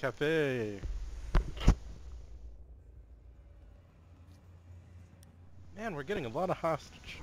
Cafe. Man, we're getting a lot of hostage.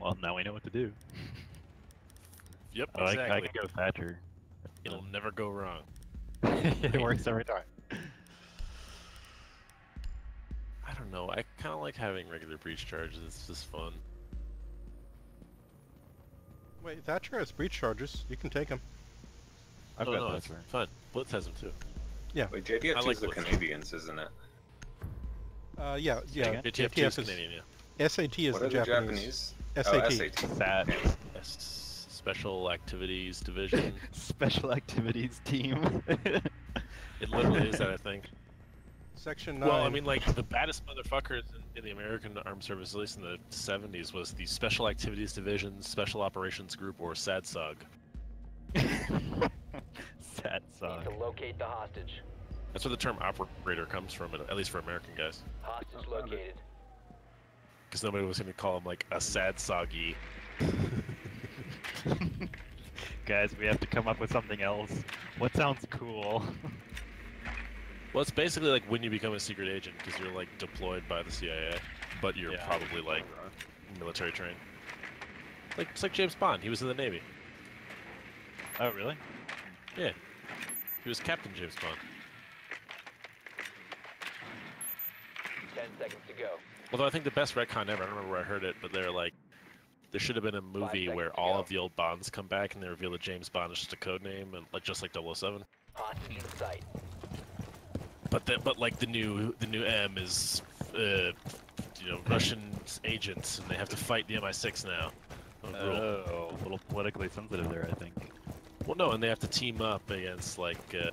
Well, now we know what to do. Yep, I, like, I exactly. could go Thatcher. It'll never go wrong. it works every time. I don't know. I kind of like having regular breach charges. It's just fun. Wait, Thatcher has breach charges. You can take them. I've no, got no, it's Thatcher. fun. Blitz has them too. Yeah. Wait, JTF I is like the Blitz. Canadians, isn't it? Uh, yeah, yeah. again? JTF, JTF is is Canadian, yeah. SAT is what the are the Japanese. Japanese? SAT. Oh, SAT. Sad. Special Activities Division. Special activities team. it literally is that, I think. Section nine. Well, I mean, like the baddest motherfuckers in, in the American Armed Service, at least in the '70s, was the Special Activities Division, Special Operations Group, or SADSUG. Sad Need to locate the hostage. That's where the term operator comes from, at least for American guys. Hostage located. Because nobody was going to call him like a sad soggy. Guys, we have to come up with something else. What sounds cool? Well, it's basically like when you become a secret agent because you're like deployed by the CIA, but you're Yeah. probably like military trained. Like it's like James Bond. He was in the Navy. oh, really? Yeah, he was Captain James Bond. Ten seconds to go. Although I think the best retcon ever. I don't remember where I heard it, but they're like, there should have been a movie where all go. of the old Bonds come back and they reveal that James Bond is just a code name and like just like 007. Hostage in sight. But the, but like the new the new M is uh, you know Russian agents and they have to fight the MI6 now. Oh, brutal. Oh, a little politically sensitive there, I think. Well, no, and they have to team up against like, uh,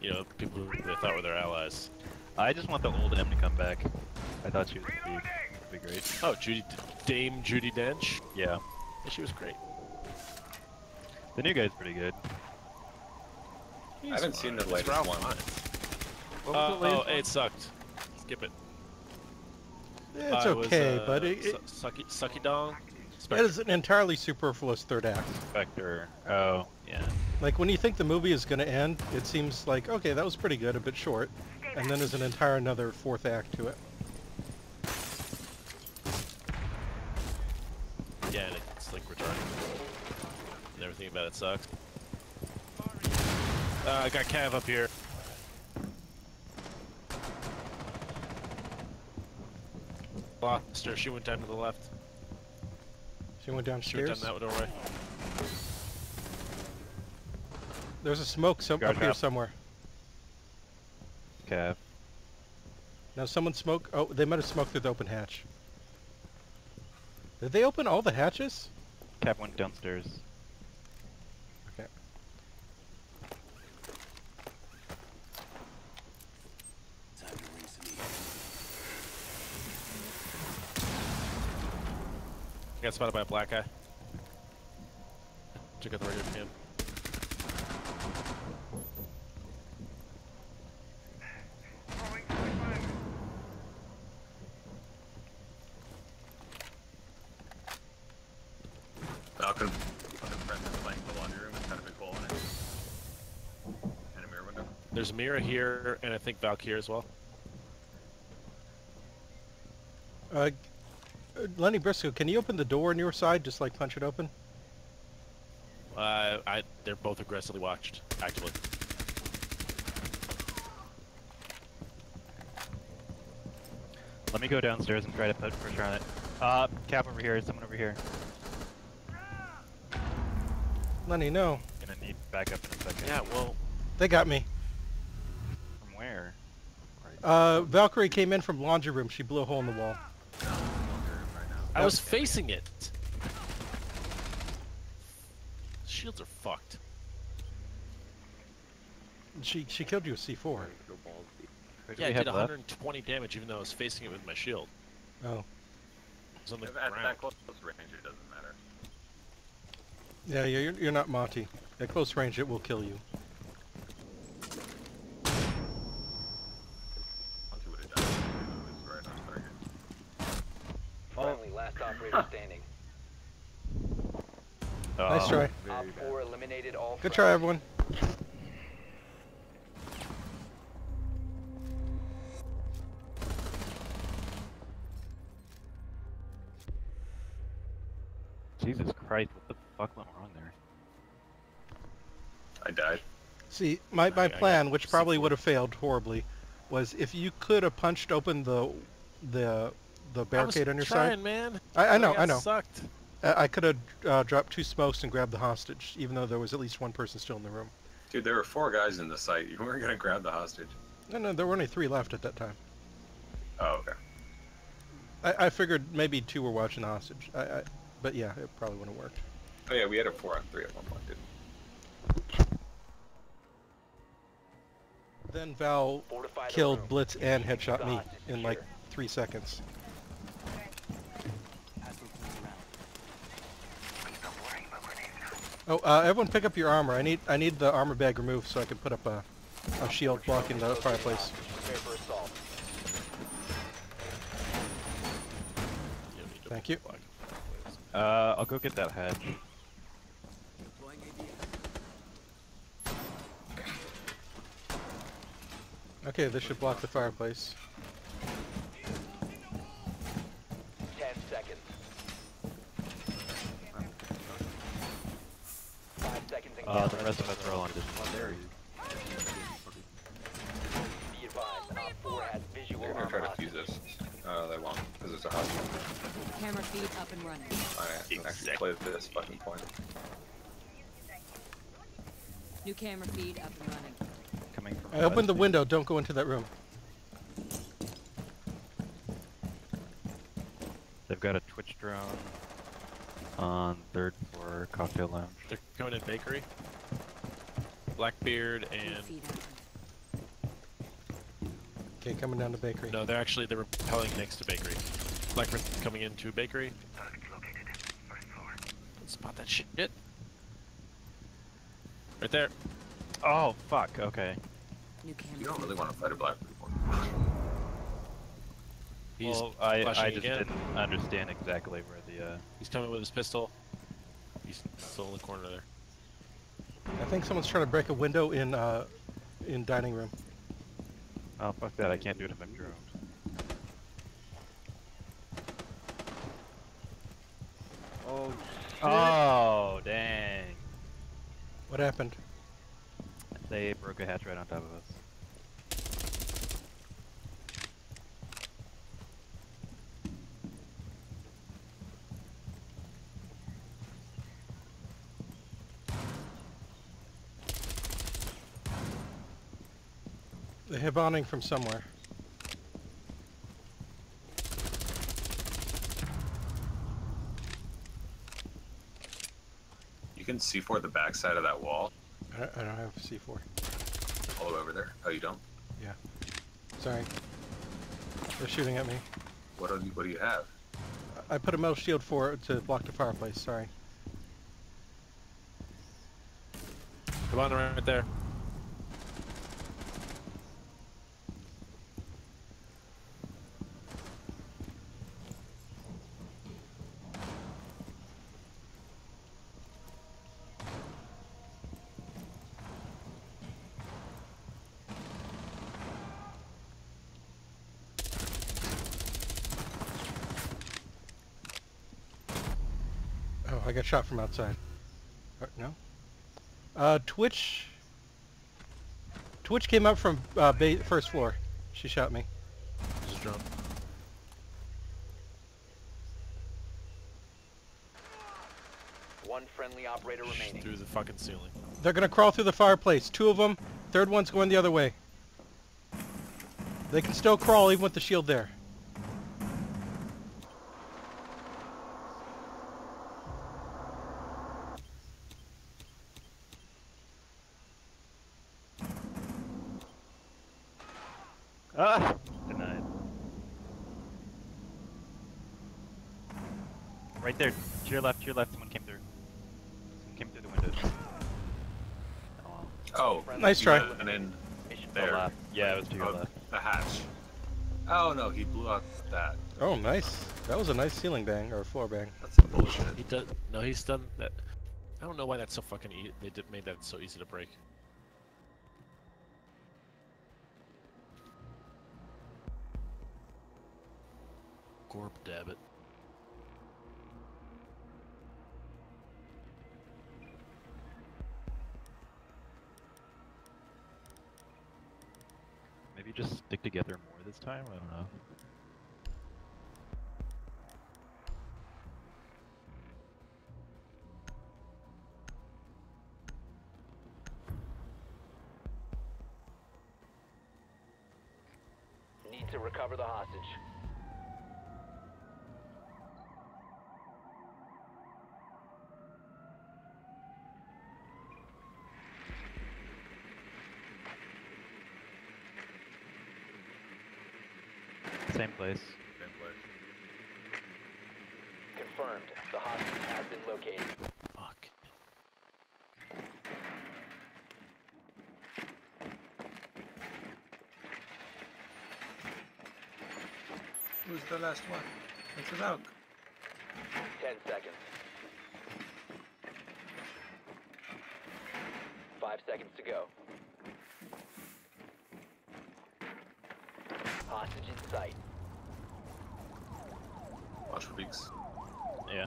you know, people who they thought were their allies. I just want the old M to come back. I thought she would be, be great. Oh, Judy, Dame Judi Dench. Yeah. Yeah, she was great. The new guy's pretty good. I haven't seen the latest Ralph one. Fiennes. What was Uh, the oh, latest one? it sucked. Skip it. It's Uh, it was, okay, uh, but it, it, Su- Sucky, Sucky Dong. It is an entirely superfluous third act. Spectre. Oh, yeah. Like when you think the movie is going to end, it seems like okay, that was pretty good, a bit short, and then there's an entire another fourth act to it. Yeah, it's like retarded. And everything about it sucks. Uh, I got Cav up here. Lost her. She went down to the left. She went She went downstairs. down that doorway. There's a smoke some, Guard up here somewhere. Cav. Now someone smoke. Oh, they might have smoked through the open hatch. Did they open all the hatches? Cav went downstairs. Got spotted by a Black Eye. Check out the regular cam. Falcon. Fucking friend that's playing the laundry room. It's kind of big hole in it. And a mirror. There's Mira here, and I think Valk here as well. Uh, Lenny Briscoe, can you open the door on your side? Just like punch it open. Uh, I they're both aggressively watched actively. Let me go downstairs and try to put pressure on it. Uh, Cav over here. Someone over here. Lenny, no, Gonna need backup in a second. Yeah, well, they got me. From where? Uh, Valkyrie came in from laundry room. She blew a hole in the wall. I was facing it. Shields are fucked. She she killed you with C4. Yeah, we I have did left? 120 damage even though I was facing it with my shield. Oh, It was on the At that close range, it doesn't matter. yeah, yeah. You're, you're not Monty. At close range, it will kill you Um, nice try. Um, Good try, everyone. Jesus Christ, what the fuck went wrong there? I died. See, my, my I, plan, I which probably would have failed horribly, was if you could have punched open the the the barricade on your trying, side. man. I, I know, I, I know. Sucked. I, I could have uh, dropped two smokes and grabbed the hostage, even though there was at least one person still in the room. Dude, there were four guys in the site. You weren't gonna grab the hostage. No, no, there were only three left at that time. Oh, okay. I, I figured maybe two were watching the hostage. I, I, but yeah, it probably wouldn't have worked. Oh yeah, we had a four on three at one point, didn't Then Val Fortify killed. Blitz and headshot me in like three seconds. Oh, uh, everyone pick up your armor. I need I need the armor bag removed so I can put up a, a shield blocking the fireplace. Prepare for assault. You don't need to Thank you. Uh, I'll go get that hedge. Okay, this should block the fireplace. Ten seconds. Five seconds and Uh, the rest of us are all on distance. Be advised, Op 4 has visual They're gonna try to fuse us. Uh, they won't, because it's a hostage. Camera feed up and running. I can actually play this fucking point. New camera feed up and running. Coming from. I opened the West. window. Don't go into that room. They've got a Twitch drone on third floor cocktail lounge. They're coming in bakery. Blackbeard and. Okay, coming down to bakery. no, they're actually they're repelling next to bakery. Blackbeard coming into bakery. Spot that shit. Right there. Oh fuck. Okay. You don't really want to fight a black people. He's well, I I just again. didn't understand exactly where the uh. He's coming with his pistol. He's still in the corner there. I think someone's trying to break a window in uh, in dining room. Oh fuck that! I can't do it if I'm droned. Oh, Oh dang! What happened? They broke a hatch right on top of us. They have awning from somewhere. You can see for the backside of that wall, I, I don't have C4. all the way over there. Oh, you don't? Yeah. Sorry. They're shooting at me. What do you, what do you have? I put a metal shield for it to block the fireplace. Sorry. Come on, right there. Oh, I got shot from outside. Uh, no. Uh, Twitch. Twitch came up from uh, ba- first floor. She shot me. Just drone. One friendly operator remaining. Through the fucking ceiling. They're gonna crawl through the fireplace. Two of them. Third one's going the other way. They can still crawl even with the shield there. Ah! Denied. Right there. To your left. To your left. Someone came through. Someone came through the windows. Oh. Oh, Nice try. and then mission the There. Yeah, it was to your oh, left. the hatch. Oh no, he blew out that. Oh, nice. That was a nice ceiling bang or floor bang. That's some bullshit. He does. No, he's done that. I don't know why that's so fucking. E they did, made that so easy to break. Corp Dabbit. Maybe just stick together more this time, I don't know. Need to recover the hostage. Place. Same place. Confirmed. The hostage has been located. Fuck. Who's the last one? It's a dog. Ten seconds. Five seconds to go. Hostage in sight. Watch. Yeah.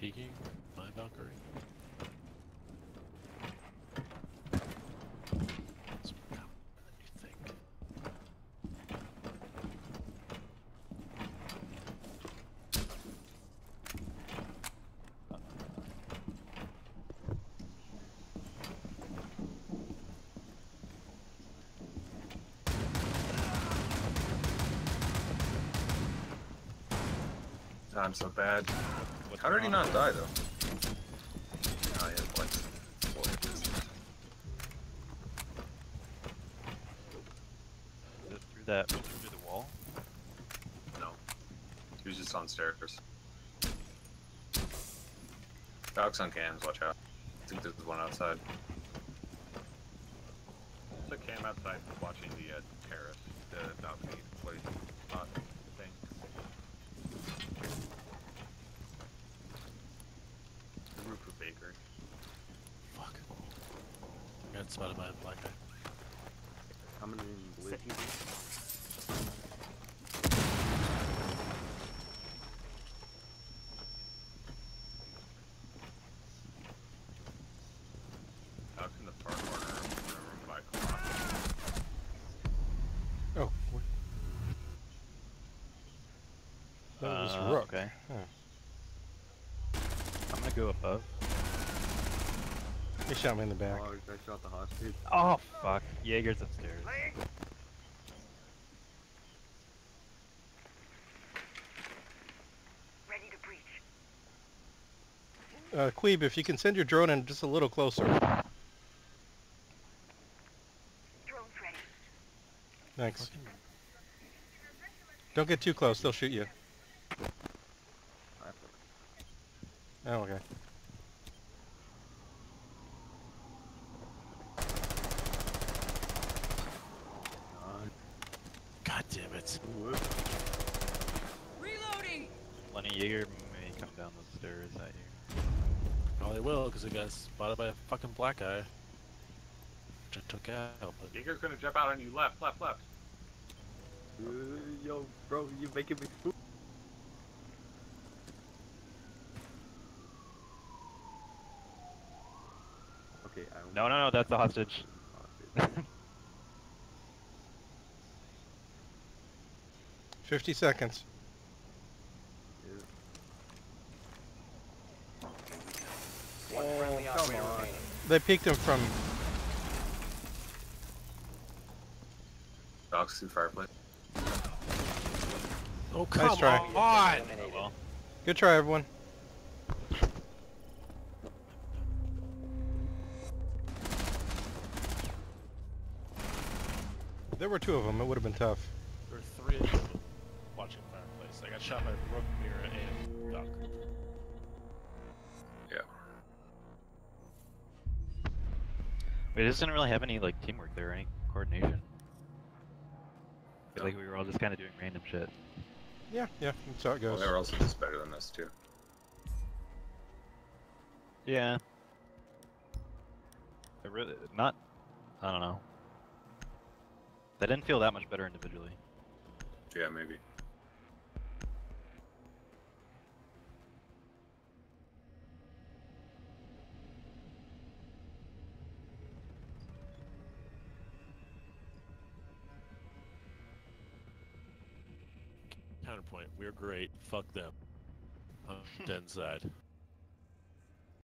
Peeking my Valkyrie. It's more common than you think. I'm so bad. How did he not die though? Oh, he had like four hits. Is it through that through the wall? No. He was just on stairs. Dogs on cams, watch out. I think there's one outside. There's a cam outside watching the uh, terrace, the balcony place spot thing. The roof of bakery. Fuck. I got spotted by a Black Eye. Coming in blue. Out in the far corner of the room by clock. Oh. That was Uh, Rook. okay. Huh. I'm gonna go above. He shot me in the back. Oh, I shot the hostage. Oh fuck! Jaeger's upstairs. Uh, Queeb, if you can send your drone in just a little closer. Thanks. Don't get too close, they'll shoot you. Oh, okay. God damn. Reloading! Lenny Jaeger may come down the stairs at you. Probably will, because it got spotted by a fucking Black Eye. Which I took out, but Jaeger's gonna jump out on you left, left, left. Uh, yo, bro, you making me spook. Okay, I No, no, no, that's the hostage. hostage. 50 seconds. Yeah. One friendly oh, come on. They peeked him from... Dogs through fireplace. Oh come try. on! Oh, oh well. Good try, everyone. There were two of them, it would have been tough. There were three of them watching fireplace. I got shot by Rook, Mira, and Duck. Yeah. Wait, this didn't really have any like teamwork there, or any coordination. I feel like we were all just kind of doing random shit. Yeah, yeah, that's how it Well, goes. they were also just better than us too. Yeah. I really not. I don't know. They didn't feel that much better individually. Yeah, maybe. Counterpoint. We're great. Fuck them. On Den side.